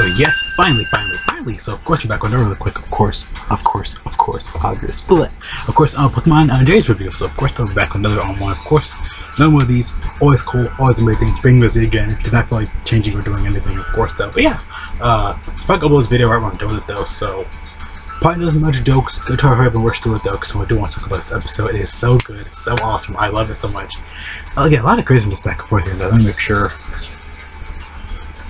So yes, finally, finally, finally. So of course I'm back on there really quick. Of course, of course, of course. Obvious. But of course, uh, Pokemon uh, Days review. So of course I'm back on another on one. Of course, another one of these. Always cool, always amazing. Bring this again. Did not feel like changing or doing anything. Of course though. But yeah, uh, if I upload this video right when I'm done with it though. So probably as much jokes. Go to our and rush through it though, because I do want to talk about this episode. It is so good, so awesome. I love it so much. Uh, yeah, a lot of craziness back and forth here. Though. Let me make sure.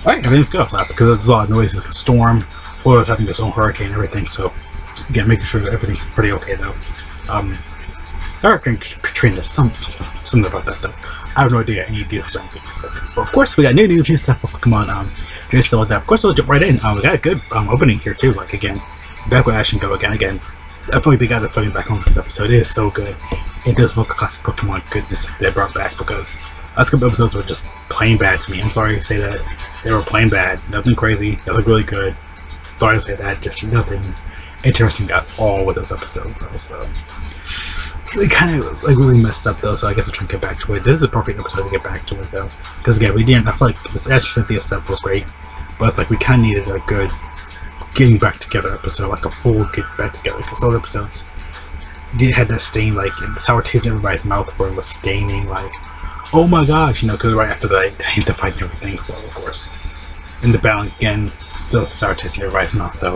Alright, everything's good outside because there's a lot of noise. It's a storm. Florida's having its own hurricane everything, so again, making sure that everything's pretty okay though. Um, Hurricane Katrina, some, something, about that though. I have no idea any details or anything. But of course, we got new news, new stuff for Pokemon. Um, doing stuff like that. Of course, we'll jump right in. Um, we got a good um, opening here too. Like again, back with Ash and Go again. Again, I feel like the guys are fighting back on this episode. It is so good. It does look like classic Pokemon goodness they brought back because last couple episodes were just plain bad to me. I'm sorry to say that. They were plain bad. Nothing crazy. They Nothing really good. Sorry to say that. Just nothing interesting at all with this episode. So they kind of like really messed up though. So I guess I'll try to get back to it. This is the perfect episode to get back to it though, because again, we didn't. I feel like this Ash Cynthia stuff was great, but it's like we kind of needed a good getting back together episode, like a full get back together, because those episodes did had that stain like the sour taste in everybody's mouth where it was staining like oh my gosh, you know, because right after that, I hate the fight and everything, so of course. In the battle again, still sour taste in everybody's mouth, though,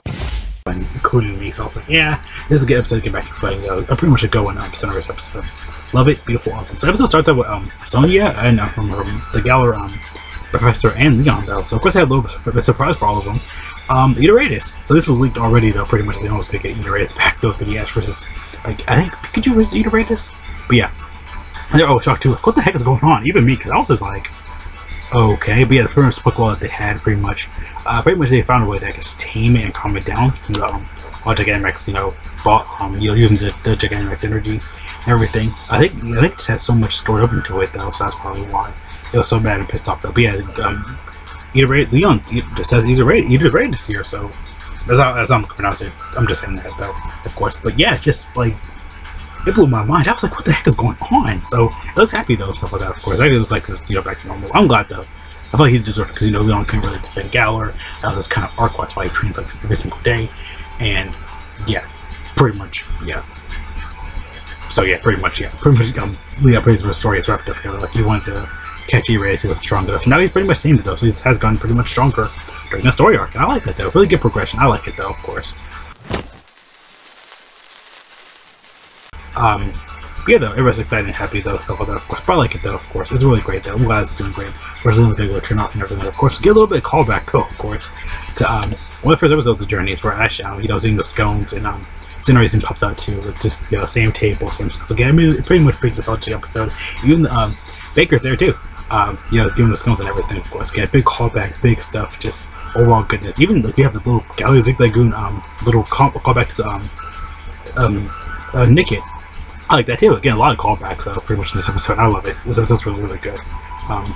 including me, so I was like, yeah, this is a good episode to get back to fighting, though. I pretty much should go in um, Cinderace episode. Love it, beautiful, awesome. So episode starts out with um, Sonia and uh, from um, the Galar um, Professor and Leon, though. So of course I had a little bit of a surprise for all of them. Um, Edoratus. So this was leaked already, though. Pretty much they know it's gonna get Edoratus back. Those gonna be Ash versus, like, I think Pikachu versus Edoratus. But yeah, and they're oh shocked too. Like, what the heck is going on? Even me, because I was just like, okay. But yeah, the much Pokeball that they had, pretty much, uh, pretty much they found a way to I guess tame it and calm it down from the um, Gigantamax, you know, bought um, you know, using the, the Gigantamax energy and everything. I think I think it just had so much stored up into it though, so that's probably why it was so bad and pissed off though. But yeah, um, Eater Leon just says he's Eater Raid, Eater Raid this year, so that's how, that's how I'm pronouncing it. I'm just saying that though, of course. But yeah, just like it blew my mind. I was like, what the heck is going on? So it looks happy though, stuff like that. Of course, I look like you know, back to normal. I'm glad though. I like he deserved it because you know Leon couldn't really defend Galar. That was kind of arc. That's why he trains like every single day, and yeah, pretty much, yeah. So yeah, pretty much, yeah, pretty much. Um, Leon pretty much story is wrapped up here. Like he wanted to catch E-Rays, he was strong enough. Now he's pretty much it though, so he has gotten pretty much stronger during the story arc, and I like that though. Really good progression. I like it though, of course. Um, yeah, though, everyone's excited and happy, though, so that, of course. I like it, though, of course. It's really great, though. Glad it's doing great. Rosalina's gonna go turn off and everything. Of course, get a little bit of callback, though, of course, to um, one of the first episodes of the journey is where Ash, um, you know, is the scones and um, Cinderace pops out too with just you know same table, same stuff. Again, I mean, pretty much all to the episode. Even um, Baker's there too. Um, you know, giving the scones and everything. Of course, get a big callback, big stuff, just overall goodness. Even like, we have the little Galio Zigzagoon um little call, callback to the um um uh, Nickit I like that too. Again, a lot of callbacks uh, pretty much in this episode. I love it. This episode's really, really good. Um,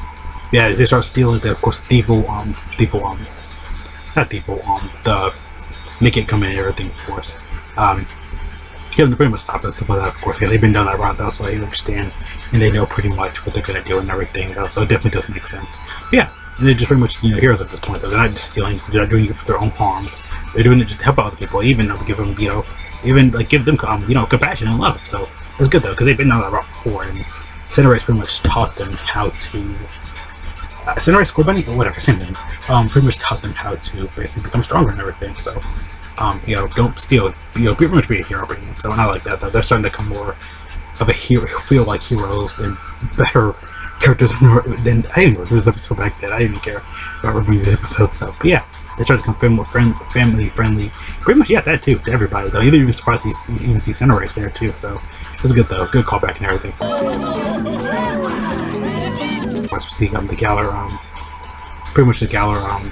yeah, they start stealing the, of course, Thievul, um, Thievul, um, not Thievul, um, the come in and everything, of course. Um, get them to pretty much stop and stuff like that, of course. Yeah, they've been down that route though, so they understand and they know pretty much what they're gonna do and everything, though, so it definitely does make sense. But yeah, and they're just pretty much, you know, heroes at this point, though. They're not just stealing, they're not doing it for their own harms. They're doing it to help other people, even though give them, you know, even like give them, um, you know, compassion and love. So it's good though, because they've been on that route before, and Cinderace pretty much taught them how to. Uh, Cinderace Scorbunny, or whatever, same thing. Um, pretty much taught them how to basically become stronger and everything. So, um, you know, don't steal. You know, pretty much be a hero. So, and I like that. Though they're starting to come more of a hero, feel like heroes and better characters than I didn't review this episode back then. I didn't care about reviewing the episode. So, but yeah, they try to become family friend, family friendly. Pretty much, yeah, that too to everybody though. Even surprised see, even see Cinderace there too. So it's good though. Good callback and everything. Course, we see um, the Galar, um, pretty much the Galar, um,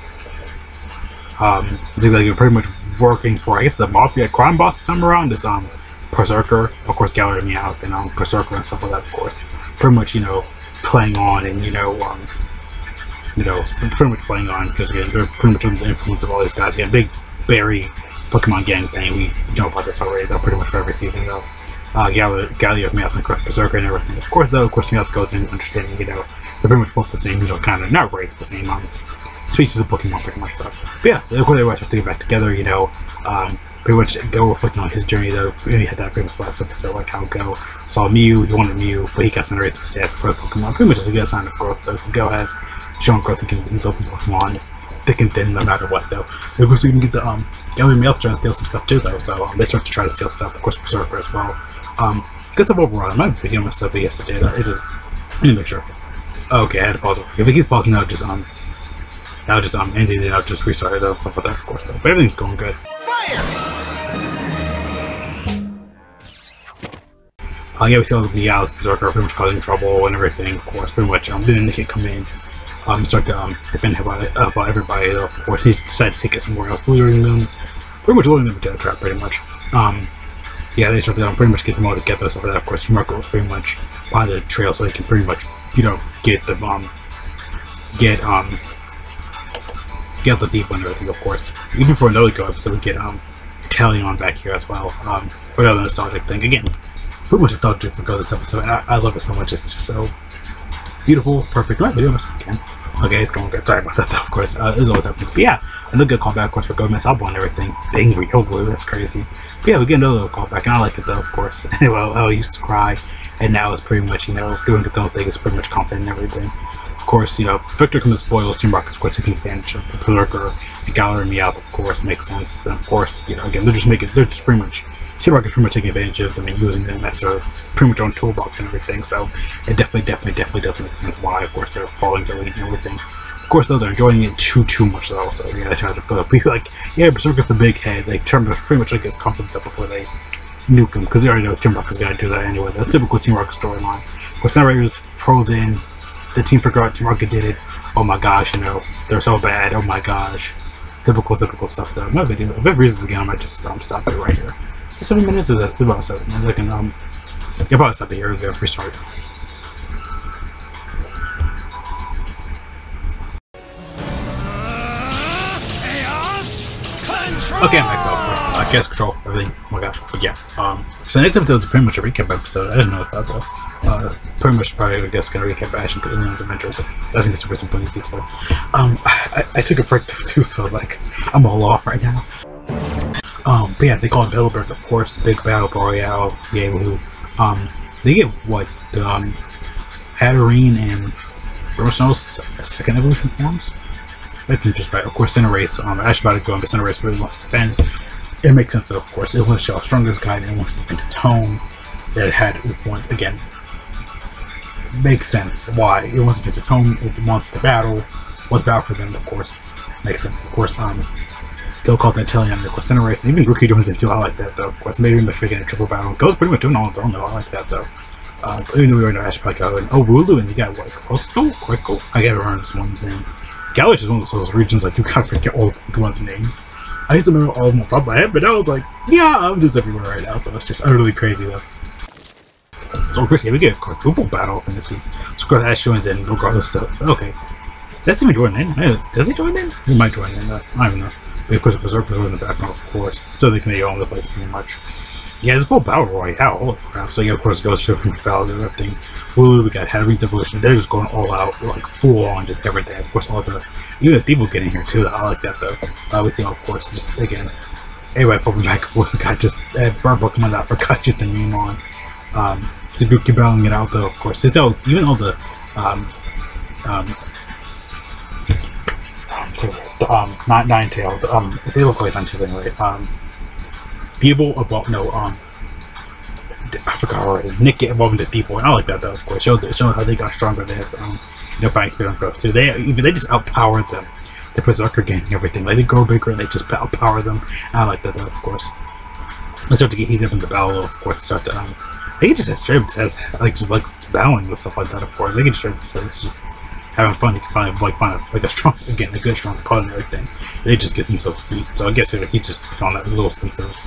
um, it's like you're pretty much working for, I guess, the Mafia crime boss this time around is, um, Perrserker. Of course, Galar Meowth and, um, Perrserker and stuff like that, of course. Pretty much, you know, playing on and, you know, um, you know, pretty much playing on, because again, they're pretty much under the influence of all these guys. Again, big Barry Pokemon gang thing. We know about this already, though, pretty much for every season, though uh, Galio, Meowth, and Perrserker and everything. Of course, though, of course, Meowth goes in understanding, you know, they're pretty much both the same, you know, kind of, not race, but same, um, species of Pokemon pretty much so. But yeah, of course everybody has to get back together, you know, um, pretty much Go reflecting on his journey though. We had that pretty much last episode, like how Go saw Mew, he wanted Mew, but he got some racing stats for Pokemon. Pretty much just a good sign of growth though. Go has growth, he can he loves his Pokemon thick and thin no matter what though. And of course we can get the um Galarian Meowth trying to steal some stuff too though, so um, they start to try to steal stuff, of course Perrserker as well. Um good stuff overall. I might be video myself yesterday though. It just let me make sure. Okay, I had to pause it. If it keeps pausing now just um I'll just um ending it I'll just restart it though, stuff like that of course though. But everything's going good. Fire! Uh, yeah, we all the Meowth, Perrserker pretty much causing trouble and everything, of course, pretty much. Um, then they can come in, um, start to um, defend about, about everybody. Of course, he decided to take it somewhere else, luring them, pretty much luring them into a trap, pretty much. Um, yeah, they start to um, pretty much get them all together. So that, of course, Marco was pretty much by the trail, so he can pretty much, you know, get the um, get um, get the deep and everything. Of course, even for another go episode, we get um, Talion back here as well. Um, for another nostalgic thing again pretty much nostalgic for Go this episode. I, I love it so much. It's just so beautiful, perfect. Right, video must again. Okay, it's going good. Sorry about that, though, of course. Uh, this always happens. But yeah, another good callback, of course, for Gomez Albo and everything. Angry Hillblue, that's crazy. But yeah, we get another callback, and I like it, though, of course. well, I used to cry, and now it's pretty much, you know, doing its own thing. It's pretty much confident and everything. Of course, you know, Victor comes spoils Team Rocket's quest taking advantage of the Perrserker and Galarian Meowth, of course, makes sense. And of course, you know, again, they're just making, they're just pretty much Team Rocket's pretty much taking advantage of them and using them as their pretty much own toolbox and everything. So it definitely, definitely, definitely does make sense why, of course, they're following the lead and everything. Of course, though, they're enjoying it too, too much though. So yeah, they try to put up, be like, yeah, Perrserker's the big head. Like, Team pretty much like gets confidence up before they nuke him because they already know Team Rocket's gonna do that anyway. That's typical Team Rocket storyline. Of course, narrators pros in. The team forgot Team Rocket did it. Oh my gosh, you know, they're so bad. Oh my gosh. Typical, typical stuff though. My video. If it reasons again, I might just um, stop it right here. Is seven minutes is it about seven? I can um yeah probably stop it here and restart. Okay, I'm back though, of course. Uh, chaos control, everything. Oh my gosh. But yeah. Um so the next episode is pretty much a recap episode. I didn't know that though. Uh, pretty much probably I guess gonna recap Ash and Anyone's adventure, so that's gonna be super simple and too. Um I, I, I took a break too, so I was like, I'm all off right now. Um, but yeah, they call it Bellberg, of course, Big Battle Royale, who, um, they get, what, the, um, Hatterene and Rosno's second evolution forms? That's just right. Of course, Cinderace, um, Ash about to go, but Cinderace really wants to defend. It makes sense, of course. It wants to show how strong this guy, and it wants to defend its home. It had, one, again, makes sense why. It wants to defend its home, it wants to battle, to battle for them, of course. Makes sense. Of course, um, Go called Inteleon the Cinderace. Even Rookie doing it too. I like that though. Of course, maybe much bigger a triple battle. Goes pretty much doing all its own though. I like that though. Uh, even though we already know Ash Piko and oh Rulu and you got what Crystal? Quickle. I gotta remember this one's name. Galish is one of those regions like you gotta forget all the Pokemon's names. I used to remember all of them off the my head, but I was like, yeah, I'm just everywhere right now, so it's just utterly crazy though. So course, yeah, we get a quadruple battle in this piece. Course, Ash joins in regardless of okay. Does he join in? Does he join in? He might join in. I don't know. Of course, Perrserkers are in the background, of course, so they can make all the place pretty much. Yeah, it's a full battle royale. Holy crap! So yeah, of course, goes to battle and everything. Ooh, we got Hatterene Evolution. They're just going all out, like full on, just everything. Of course, all the even the people getting here too. I like that though. Uh, we see, of course, just again. Anyway, flipping back and forth, got just uh, burn Pokemon that forgot just the name on. Um, keep battling it out though, of course. It's all even all the um, um, um, not Ninetale. Um, they look like Ninetales anyway. Um, people evolve. No, um, I forgot already. Nickit involved into Deep Boy. I like that though. Of course, showed showed how they got stronger. They have um, their fighting experience growth too. They even they just outpowered them. The Perrserker gang and everything. Like they grow bigger and they just outpower them. I like that though. Of course. They start to get heated up in the battle. Of course, start to um, they can just straight says like just like battling with stuff like that. Of course, they can straight just having fun, he can find like find a, like a strong again a good strong opponent and everything. They just get himself beat. So I guess he just found that little sense of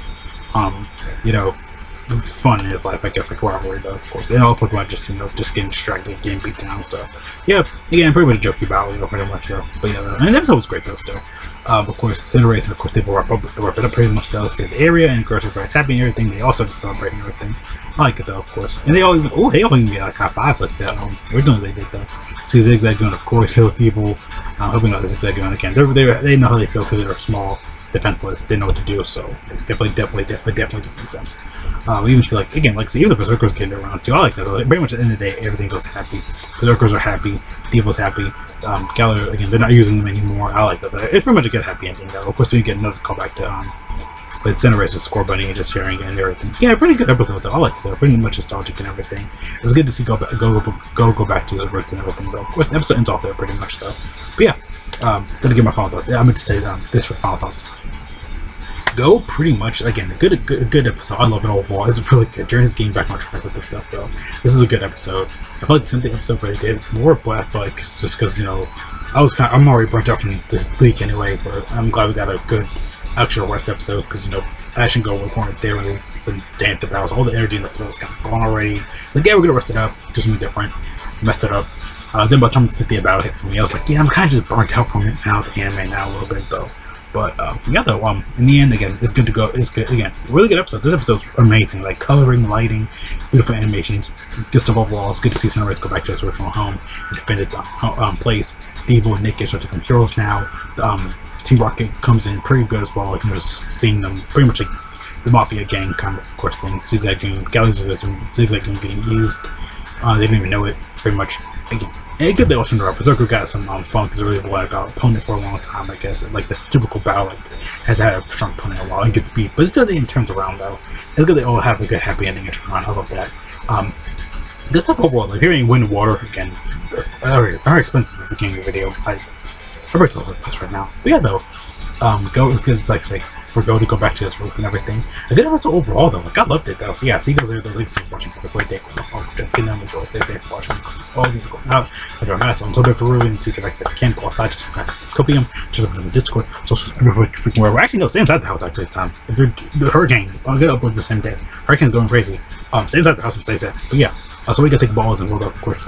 um, you know, fun in his life, I guess like rivalry though, of course. And all Pokemon just, you know, just getting distracted, getting beat down. So yeah, again, pretty much a jokey battle, you know, pretty much though. But yeah, and the episode was great though still. Um, of course, Cinderace and of course they wrap up, wrap it to save the area, and of course everybody's happy and everything. They also just celebrate and everything. I like it though, of course. And they all even, oh, they all even get like high fives like that. Um, originally they did though. See Zigzagoon, of course, Hill Thievul, uh, hoping not Zigzagoon again. They're, they they know how they feel because they're small, defenseless, they know what to do, so definitely, definitely, definitely, definitely does make sense. Um, even to like again, like see, even the Perrserkers getting around too. I like that. Like, pretty much at the end of the day, everything goes happy. Perrserkers are happy. Thievul's happy. Um, Galar again, they're not using them anymore. I like that. It's pretty much a good happy ending though. Of course, we get another callback to um, with Cinderace with Scorbunny and just sharing and everything. Yeah, pretty good episode though. I like it though. Pretty much nostalgic and everything. It was good to see go back, go go go go back to the roots and everything though. Of course, the episode ends off there pretty much though. But yeah, um, gonna give my final thoughts. Yeah, I'm to say um, this for final thoughts. Go pretty much again. A good, good, good episode. I love it overall. It's really good. Journey's getting back on track with this stuff though. This is a good episode. I feel like the Cynthia episode really did more black. Like just because you know, I was kind. Of, I'm already burnt out from the leak anyway. But I'm glad we got a good actual rest episode because you know Ash and Go were weren't there they been danced about. All the energy in the flow is kind of gone already. Like yeah, we're gonna rest it up. Do something different. mess it up. Uh, then by the time Cynthia battle hit for me, I was like, yeah, I'm kind of just burnt out from it now, the anime now a little bit though. But uh, yeah, though, um, in the end, again, it's good to go. It's good again. Really good episode. This episode's amazing. Like coloring, lighting, beautiful animations, good stuff overall. It's good to see Cinderace go back to its original home and defend its um, um place. Devo and Nickit to become heroes now. Um, Team Rocket comes in pretty good as well. Like you know, just seeing them pretty much like the Mafia gang kind of, of course, thing. Zigzagoon, Galley's Zigzagoon getting used. Uh, they didn't even know it. Pretty much again and it could be also interrupt. Perrserker got some um, fun because really like an opponent for a long time, I guess. Like the typical battle like, has had a strong opponent a while and gets beat. But it's still in terms around though. It's good they all have a good happy ending and turn around. I love that. Um, this of world, like hearing wind and water again, very, very expensive at the beginning of the video. I everybody's a little right now. But yeah though, um, go as good as like say for Go to go back to his roots and everything. A good episode overall though. Like I loved it though. So yeah, see you guys later. Thanks for watching. Have a great day. Oh, get them as well. Stay safe. Watching. It's all you go out. I don't know. So until they're for ruin to back to the camp, go outside. Just copy them. Just in the Discord. So everybody freaking wherever. Actually, no. Stay inside the house. Actually, this time. If you're the hurricane, I'll get up with the same day. Hurricane's going crazy. Um, stay inside the house and stay safe. But yeah. Uh, so we gotta take balls and roll up, of course.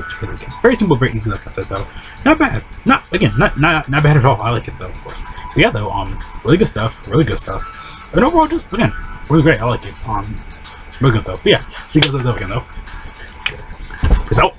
Very simple, very easy, like I said though. Not bad. Not again, not not not bad at all. I like it though, of course. But yeah, though, um, really good stuff. Really good stuff. And overall, just again, really great. I like it. Um, really good though. But yeah, see you guys later again though. Peace out.